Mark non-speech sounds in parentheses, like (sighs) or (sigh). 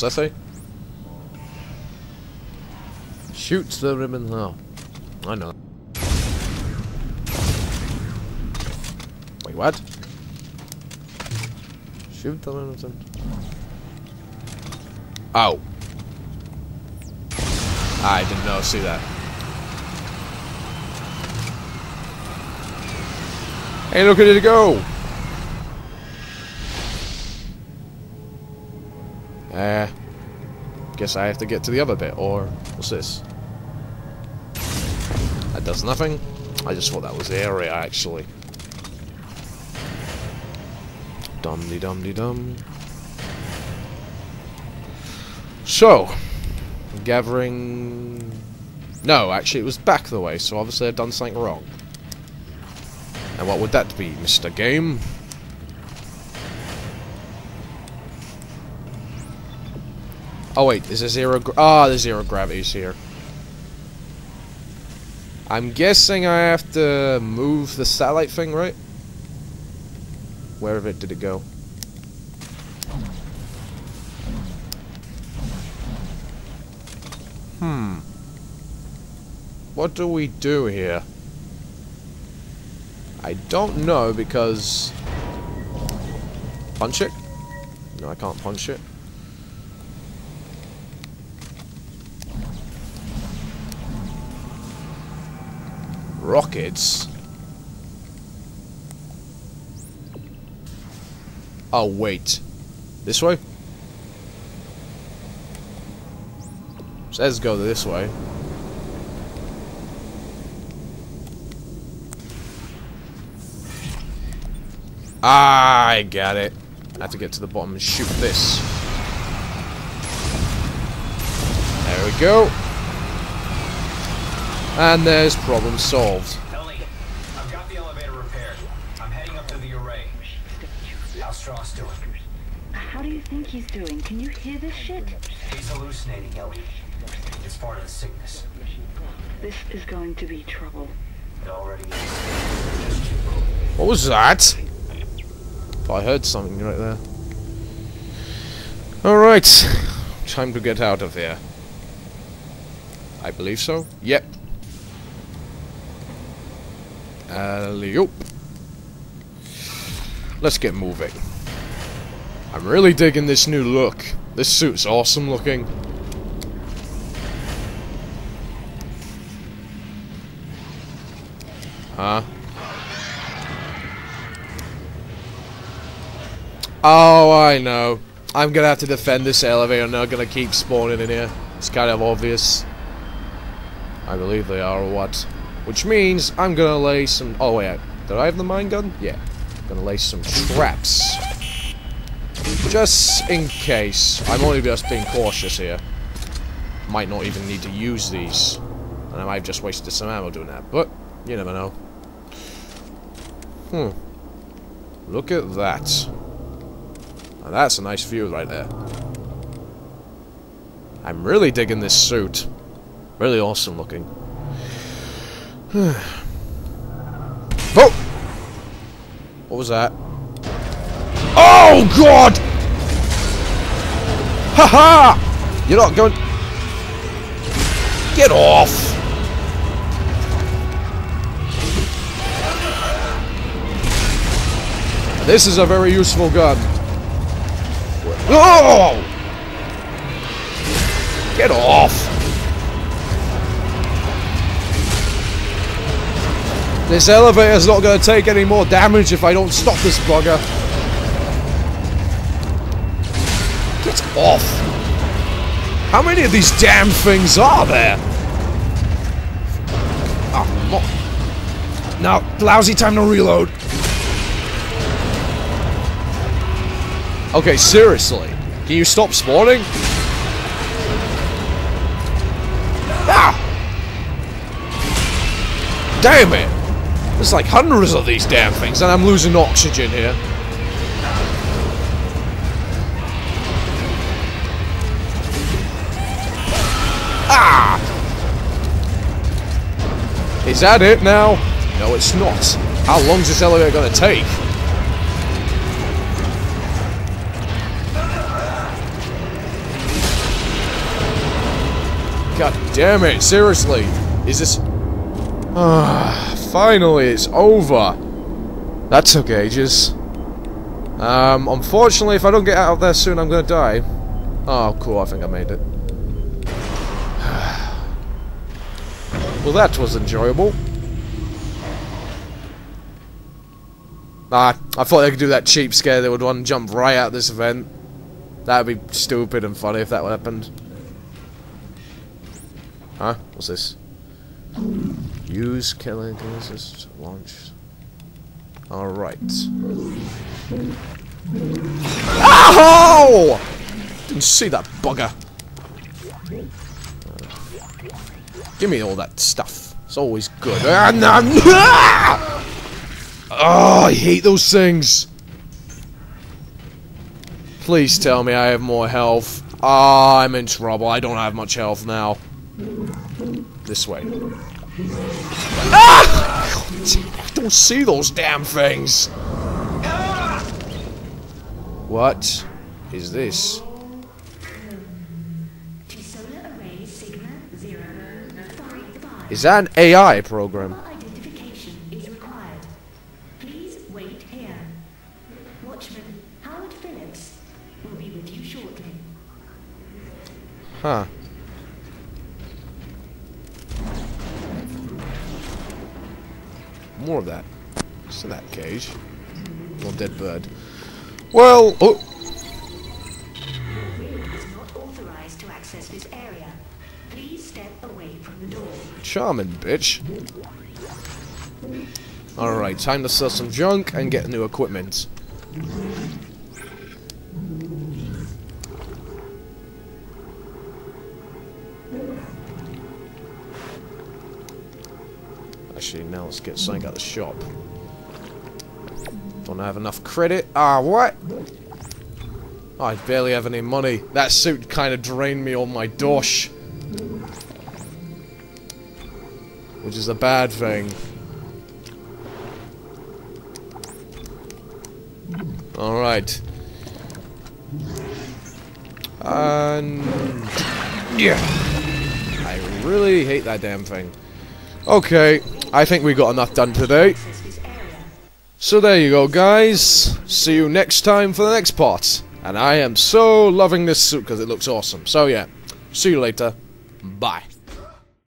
What's that say? Shoot the ribbon. Oh, I know. Wait, what? Shoot the ribbon. Oh. I didn't know. See that. Hey, look at it go! Uh, guess I have to get to the other bit, or what's this? That does nothing. I just thought that was the area, actually. Dum de dum de dum. So, gathering... No, actually, it was back the way, so obviously I've done something wrong. And what would that be, Mr. Game? Oh wait, is there zero? Ah, oh, zero gravities here. I'm guessing I have to move the satellite thing, right? Wherever it did it go? Hmm. What do we do here? I don't know because... Punch it? No, I can't punch it. Rockets? Oh, wait. This way? Says go this way. Ah, I got it. I have to get to the bottom and shoot this. There we go. And there's problem solved. Ellie, I've got the elevator repaired. I'm heading up to the array. How's Stross doing? How do you think he's doing? Can you hear this shit? He's hallucinating, Ellie. It's part of the sickness. This is going to be trouble. It already is. What was that? I heard something right there. Alright. Time to get out of here. I believe so. Yep. Alley-oop. Let's get moving. I'm really digging this new look. This suit's awesome looking. Huh? Oh, I know. I'm gonna have to defend this elevator and they're gonna keep spawning in here. It's kind of obvious. I believe they are, or what? Which means I'm gonna lay some... Oh, wait. Did I have the mine gun? Yeah. I'm gonna lay some traps. Just in case. I'm only just being cautious here. Might not even need to use these. And I might have just wasted some ammo doing that. But, you never know. Hmm. Look at that. Now that's a nice view right there. I'm really digging this suit. Really awesome looking. (sighs) oh! What was that? Oh god! Haha! -ha! You're not going... Get off! This is a very useful gun. Oh! Get off! This elevator's not going to take any more damage if I don't stop this bugger. Get off! How many of these damn things are there? Oh, now, lousy time to reload. Okay, seriously. Can you stop spawning? Ah! Damn it! There's like hundreds of these damn things and I'm losing oxygen here. Ah! Is that it now? No, it's not. How long's this elevator gonna take? God damn it, seriously. Is this... Ah, finally, it's over. That took ages. Um, unfortunately, if I don't get out of there soon, I'm gonna die. Oh, cool, I think I made it. (sighs) well, that was enjoyable. Ah, I thought they could do that cheap scare they would to jump right out of this event. That would be stupid and funny if that happened. Huh? What's this? Use killing resist launch. Alright. Ow! Didn't see that bugger. Give me all that stuff. It's always good. Oh, I hate those things. Please tell me I have more health. Ah, I'm in trouble. I don't have much health now. This way. Ah! I don't see those damn things. What is this? Solar array Sigma Zero Five Five. Is that an AI program? Identification is required. Please wait here. Watchman Howard Phillips will be with you shortly. Huh. More of that. What's in that cage? More dead bird. Well, oh, charming bitch. Alright, time to sell some junk and get new equipment. Actually, now let's get something out of the shop. Don't have enough credit. Ah, what? I barely have any money. That suit kind of drained me all my dosh. Which is a bad thing. Alright. And... Yeah. I really hate that damn thing. Okay, I think we got enough done today. So there you go, guys. See you next time for the next part. And I am so loving this suit because it looks awesome. So yeah, see you later. Bye.